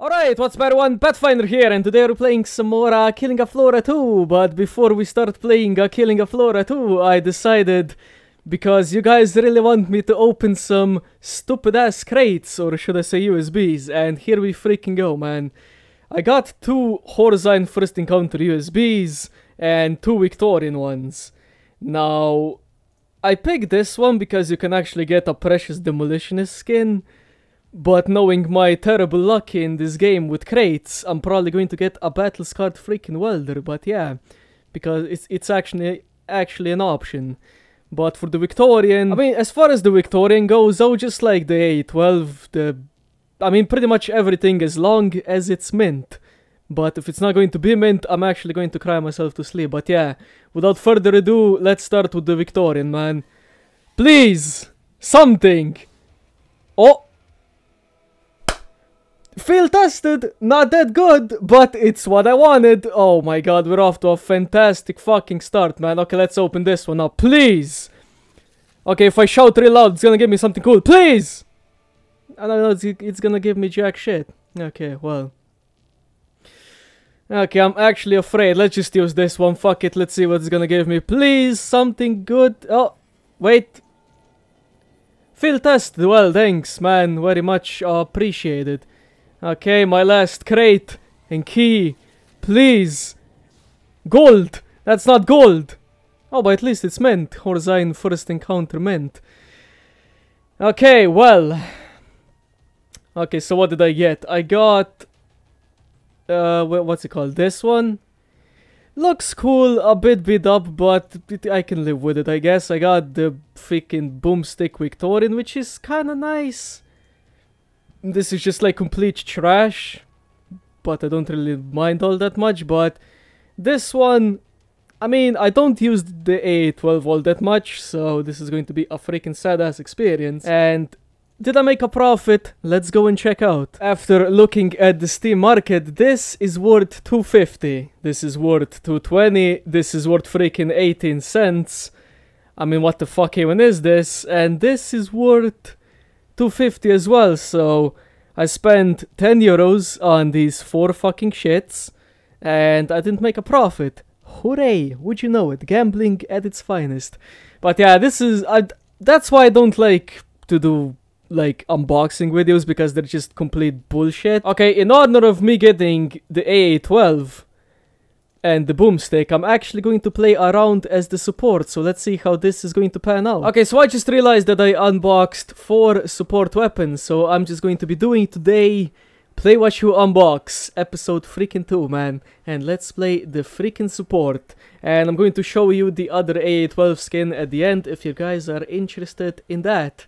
Alright, what's better one? Pathfinder here, and today we're playing some more uh, Killing Floor 2. But before we start playing uh, Killing Floor 2, I decided, because you guys really want me to open some stupid ass crates, or should I say USBs, and here we freaking go, man. I got two Horizon First Encounter USBs, and two Victorian ones. Now, I picked this one because you can actually get a Precious Demolitionist skin, but knowing my terrible luck in this game with crates, I'm probably going to get a battle scarred freaking welder, but yeah, because it's it's actually actually an option. But for the Victorian, I mean, as far as the Victorian goes, would just like the A12, the, I mean, pretty much everything as long as it's mint. But if it's not going to be mint, I'm actually going to cry myself to sleep. But yeah, without further ado, let's start with the Victorian, man. Please, something. Oh, Field tested, not that good, but it's what I wanted. Oh my god, we're off to a fantastic fucking start, man. Okay, let's open this one up, please. Okay, if I shout real loud, it's gonna give me something cool, please. I don't know, it's, it's gonna give me jack shit. Okay, well. Okay, I'm actually afraid. Let's just use this one. Fuck it, let's see what it's gonna give me. Please, something good. Oh, wait. Field test. Well, thanks, man. Very much appreciated. Okay, my last crate and key. Please. Gold. That's not gold. Oh, but at least it's meant. Horizon first encounter meant. Okay, well. Okay, so what did I get? I got... Uh, what's it called? This one? Looks cool, a bit beat up, but it, I can live with it, I guess. I got the freaking boomstick Victorian, which is kinda nice this is just like complete trash, but I don't really mind all that much, but this one, I mean, I don't use the A12 all that much, so this is going to be a freaking sad ass experience, and did I make a profit? Let's go and check out. After looking at the Steam market, this is worth 250. This is worth 220. This is worth freaking 18 cents. I mean, what the fuck even is this? And this is worth 250 as well, so I spent 10 euros on these four fucking shits, and I didn't make a profit. Hooray! Would you know it? Gambling at its finest. But yeah, this is... I, that's why I don't like to do like unboxing videos because they're just complete bullshit. Okay, in honor of me getting the AA12, and the boomstick, I'm actually going to play around as the support, so let's see how this is going to pan out. Okay, so I just realized that I unboxed four support weapons, so I'm just going to be doing today Play What You Unbox, episode freaking 2, man. And let's play the freaking support. And I'm going to show you the other AA12 skin at the end if you guys are interested in that.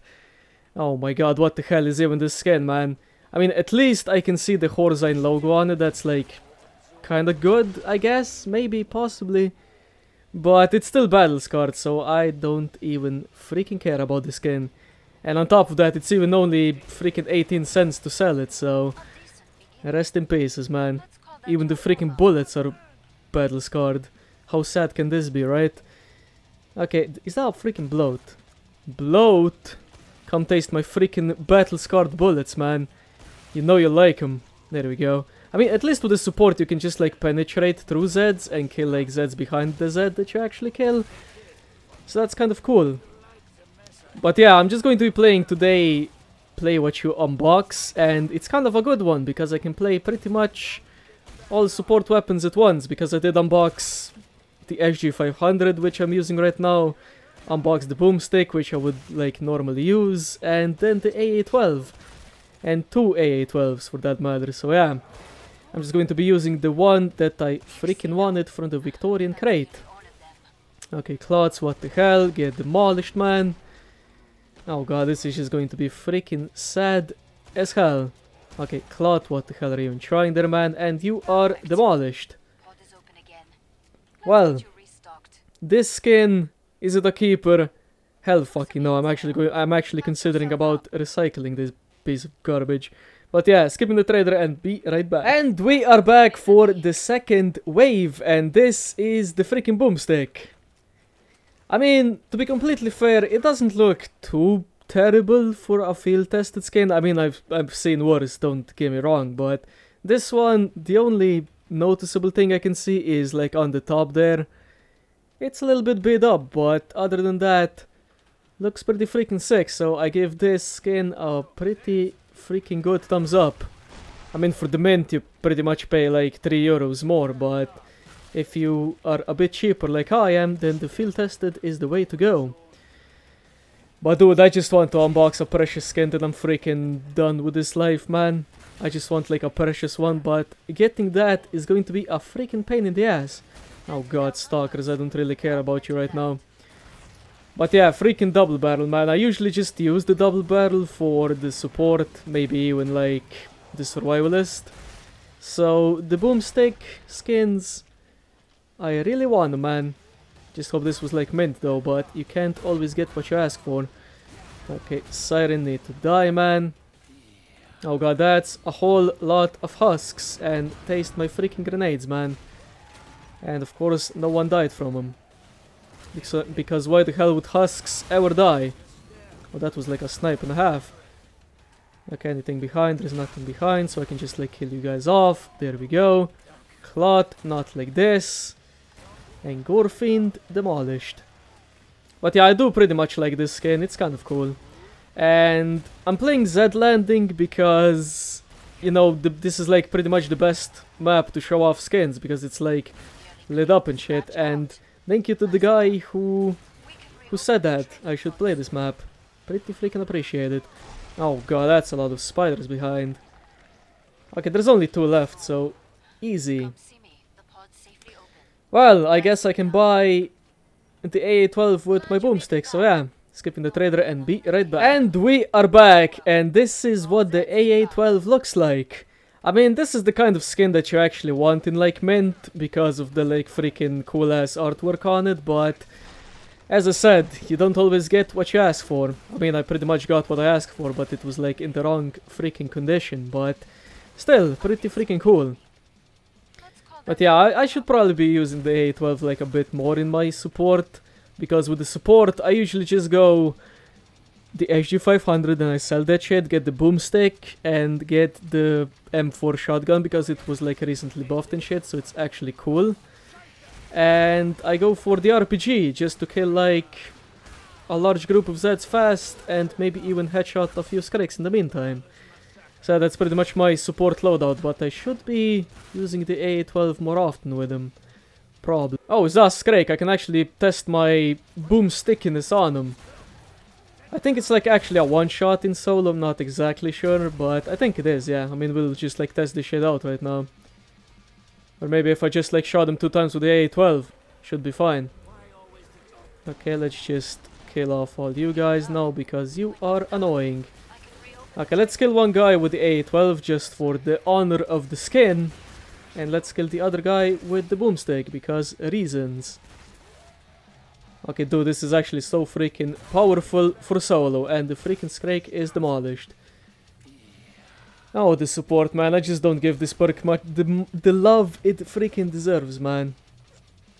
Oh my god, what the hell is even this skin, man? I mean, at least I can see the Horzine logo on it, that's like kind of good, I guess, maybe, possibly. But it's still battle scarred, so I don't even freaking care about the skin. And on top of that, it's even only freaking 18 cents to sell it, so... Rest in pieces, man. Even the freaking bullets are battle scarred. How sad can this be, right? Okay, is that a freaking bloat? Bloat? Come taste my freaking battle scarred bullets, man. You know you like them. There we go. I mean, at least with the support you can just like penetrate through Zeds and kill like Zeds behind the Zed that you actually kill. So that's kind of cool. But yeah, I'm just going to be playing today Play What You Unbox and it's kind of a good one because I can play pretty much all support weapons at once because I did unbox the SG500 which I'm using right now, unbox the boomstick which I would like normally use and then the AA12 and two AA12s for that matter, so yeah. I'm just going to be using the one that I freaking wanted from the Victorian crate. Okay, clots, what the hell, get demolished, man. Oh god, this is just going to be freaking sad as hell. Okay, Clot, what the hell are you even trying there, man? And you are demolished. Well, this skin, is it a keeper? Hell fucking no, I'm actually going I'm actually considering about recycling this piece of garbage. But yeah, skipping the trader and be right back. And we are back for the second wave, and this is the freaking boomstick. I mean, to be completely fair, it doesn't look too terrible for a field tested skin. I mean, I've I've seen worse. Don't get me wrong, but this one, the only noticeable thing I can see is like on the top there. It's a little bit beat up, but other than that, looks pretty freaking sick. So I give this skin a pretty freaking good thumbs up. I mean, for the mint, you pretty much pay like 3 euros more, but if you are a bit cheaper like I am, then the field tested is the way to go. But dude, I just want to unbox a precious skin and I'm freaking done with this life, man. I just want like a precious one, but getting that is going to be a freaking pain in the ass. Oh god, stalkers, I don't really care about you right now. But yeah, freaking double barrel, man. I usually just use the double barrel for the support, maybe even like the survivalist. So, the boomstick skins, I really want man. Just hope this was like mint though, but you can't always get what you ask for. Okay, Siren need to die, man. Oh god, that's a whole lot of husks, and taste my freaking grenades, man. And of course, no one died from them. Because, uh, because why the hell would husks ever die? Well, that was like a snipe and a half. Okay, anything behind? There's nothing behind, so I can just like kill you guys off. There we go. Clot, not like this and demolished. But yeah, I do pretty much like this skin, it's kind of cool. And I'm playing Zed Landing because, you know, this is like pretty much the best map to show off skins because it's like lit up and shit. And thank you to the guy who who said that I should play this map. Pretty freaking appreciate it. Oh god, that's a lot of spiders behind. Okay, there's only two left, so easy. Well, I guess I can buy the AA-12 with my boomstick, so yeah. Skipping the trader and be right back. And we are back, and this is what the AA-12 looks like. I mean, this is the kind of skin that you actually want in, like, Mint, because of the, like, freaking cool-ass artwork on it, but... As I said, you don't always get what you ask for. I mean, I pretty much got what I asked for, but it was, like, in the wrong freaking condition, but... Still, pretty freaking cool. But yeah, I, I, should probably be using the A12 like a bit more in my support. Because with the support, I usually just go the HG500 and I sell that shit, get the boomstick and get the M4 shotgun because it was like recently buffed and shit, so it's actually cool. And I go for the RPG just to kill like a large group of Zeds fast and maybe even headshot a few Scrakes in the meantime. So that's pretty much my support loadout, but I should be using the AA-12 more often with him. Probably. Oh, Zas Scrake, I can actually test my boom stickiness on him. I think it's like actually a one-shot in solo, I'm not exactly sure, but I think it is, yeah. I mean, we'll just like test this shit out right now. Or maybe if I just like shot him two times with the AA-12, should be fine. Okay, let's just kill off all you guys now, because you are annoying. Okay, let's kill one guy with the A12 just for the honor of the skin. And let's kill the other guy with the boomstick, because reasons. Okay, dude, this is actually so freaking powerful for solo, and the freaking Scrake is demolished. Oh, the support, man, I just don't give this perk much the, the love it freaking deserves, man.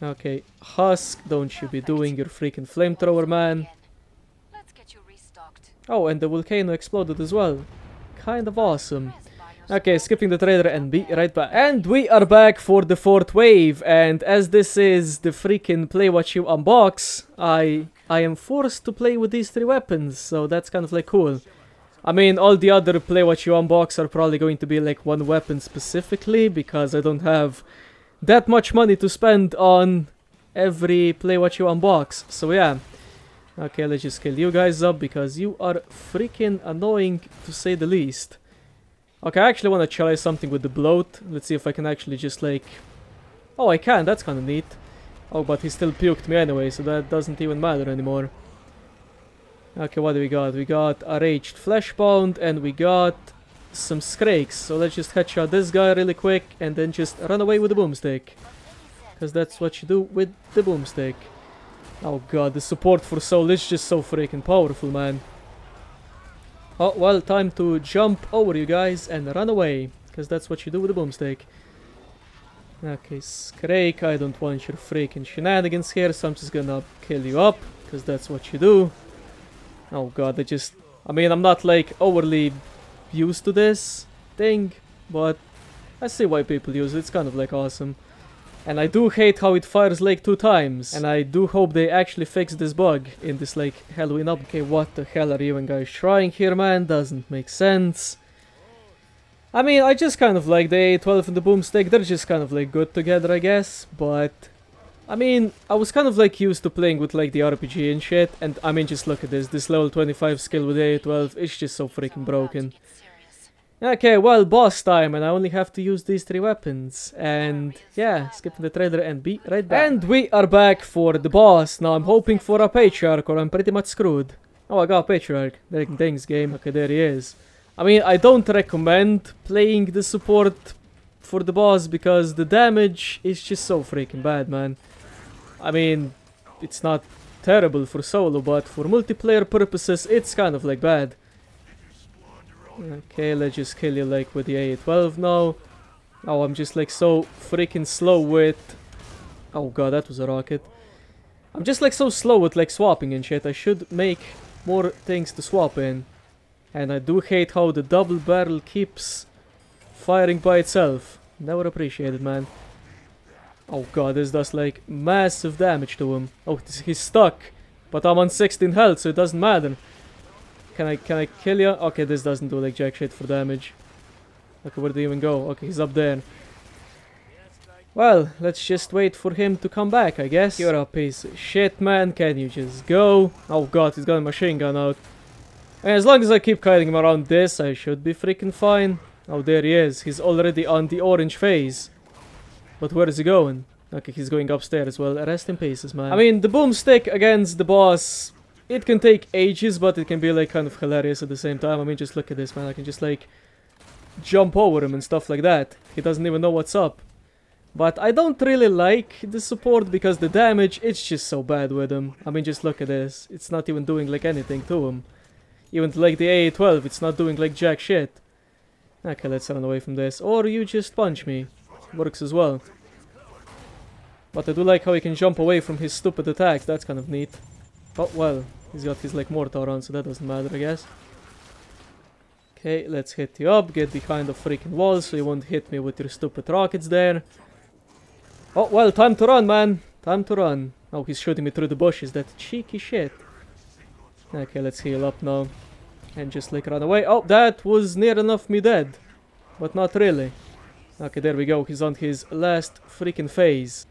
Okay, Husk, don't you be doing your freaking flamethrower, man. Oh, and the volcano exploded as well. Kind of awesome. Okay, skipping the trailer and be right back. And we are back for the fourth wave. And as this is the freaking play what you unbox, I I am forced to play with these three weapons. So that's kind of like cool. I mean, all the other play what you unbox are probably going to be like one weapon specifically because I don't have that much money to spend on every play what you unbox. So yeah. Okay, let's just kill you guys up because you are freaking annoying to say the least. Okay, I actually want to try something with the bloat. Let's see if I can actually just like... Oh, I can, that's kind of neat. Oh, but he still puked me anyway, so that doesn't even matter anymore. Okay, what do we got? We got a raged fleshpound and we got some scrakes. So let's just headshot this guy really quick and then just run away with the boomstick. Because that's what you do with the boomstick. Oh god, the support for Soul is just so freaking powerful, man. Oh, well, time to jump over you guys and run away. Because that's what you do with a boomstick. Okay, Scrake, I don't want your freaking shenanigans here, so I'm just gonna kill you up. Because that's what you do. Oh god, I just I mean, I'm not like overly used to this thing, but I see why people use it. It's kind of like awesome. And I do hate how it fires like two times. And I do hope they actually fix this bug in this like Halloween up. Okay, what the hell are you and guys trying here, man? Doesn't make sense. I mean, I just kind of like the A12 and the boomstick. They're just kind of like good together, I guess. But, I mean, I was kind of like used to playing with like the RPG and shit. And I mean, just look at this. This level 25 skill with the A12 is just so freaking broken. Okay, well, boss time, and I only have to use these three weapons. And yeah, skipping the trailer and be right back. And we are back for the boss. Now I'm hoping for a Patriarch, or I'm pretty much screwed. Oh, I got a Patriarch. Thanks, game. Okay, there he is. I mean, I don't recommend playing the support for the boss because the damage is just so freaking bad, man. I mean, it's not terrible for solo, but for multiplayer purposes, it's kind of like bad. Okay, let's just kill you like with the A12 now. Oh, I'm just like so freaking slow with... Oh god, that was a rocket. I'm just like so slow with like swapping and shit. I should make more things to swap in. And I do hate how the double barrel keeps firing by itself. Never appreciated, man. Oh god, this does like massive damage to him. Oh, he's stuck. But I'm on 16 health, so it doesn't matter. Can I can I kill you? Okay, this doesn't do like jack shit for damage. Okay, where do you even go? Okay, he's up there. Well, let's just wait for him to come back, I guess. You're a piece of shit, man. Can you just go? Oh god, he's got a machine gun out. And as long as I keep kiting him around this, I should be freaking fine. Oh, there he is. He's already on the orange phase. But where is he going? Okay, he's going upstairs. Well, rest in pieces, man. I mean, the boomstick against the boss it can take ages, but it can be like kind of hilarious at the same time. I mean, just look at this, man. I can just like jump over him and stuff like that. He doesn't even know what's up. But I don't really like the support because the damage, it's just so bad with him. I mean, just look at this. It's not even doing like anything to him. Even like the AA-12, it's not doing like jack shit. Okay, let's run away from this. Or you just punch me. Works as well. But I do like how he can jump away from his stupid attacks. That's kind of neat. Oh, well. He's got his like mortar on, so that doesn't matter, I guess. Okay, let's hit you up. Get behind the freaking wall so you won't hit me with your stupid rockets there. Oh, well, time to run, man. Time to run. Oh, he's shooting me through the bushes. That cheeky shit. Okay, let's heal up now. And just like run away. Oh, that was near enough me dead. But not really. Okay, there we go. He's on his last freaking phase.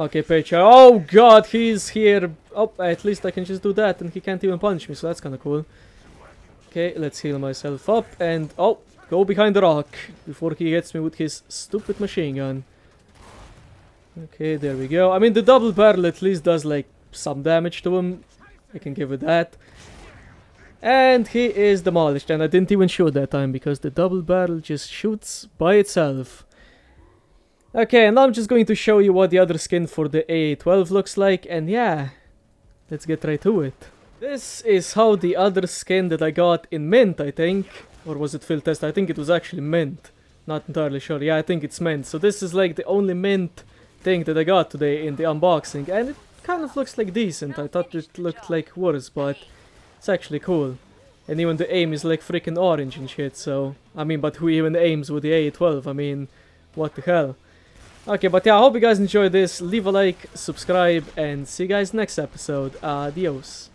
Okay, Pecha. Oh god, he's here. Oh, at least I can just do that and he can't even punch me, so that's kind of cool. Okay, let's heal myself up and... Oh, go behind the rock before he hits me with his stupid machine gun. Okay, there we go. I mean, the double barrel at least does, like, some damage to him. I can give it that. And he is demolished, and I didn't even shoot that time because the double barrel just shoots by itself. Okay, and now I'm just going to show you what the other skin for the AA-12 looks like, and yeah, let's get right to it. This is how the other skin that I got in Mint, I think, or was it Field Test? I think it was actually Mint. Not entirely sure. Yeah, I think it's Mint. So this is like the only Mint thing that I got today in the unboxing, and it kind of looks like decent. I thought it looked like worse, but it's actually cool. And even the aim is like freaking orange and shit, so... I mean, but who even aims with the AA-12? I mean, what the hell? Okay, but yeah, I hope you guys enjoyed this. Leave a like, subscribe, and see you guys next episode. Adios.